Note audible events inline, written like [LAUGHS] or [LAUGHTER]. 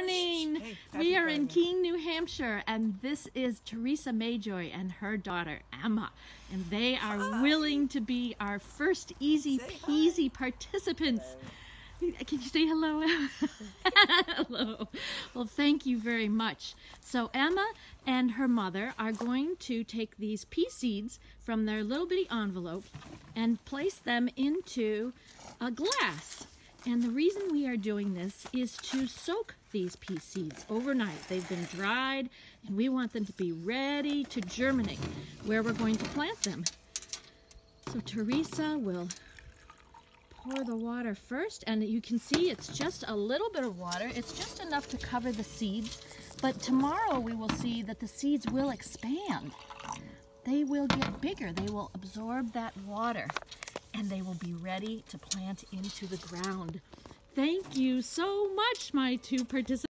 morning. Hey, we are in Friday. Keene, New Hampshire, and this is Theresa Mayjoy and her daughter Emma. And they are Hi. willing to be our first easy Say peasy participants. Can you say hello? [LAUGHS] Hello. Well, thank you very much. So, Emma and her mother are going to take these pea seeds from their little bitty envelope and place them into a glass. And the reason we are doing this is to soak these pea seeds overnight. They've been dried and we want them to be ready to germinate where we're going to plant them. So Theresa will pour the water first and you can see it's just a little bit of water. It's just enough to cover the seeds. But tomorrow we will see that the seeds will expand. They will get bigger. They will absorb that water and they will be ready to plant into the ground. Thank you so much, my two participants.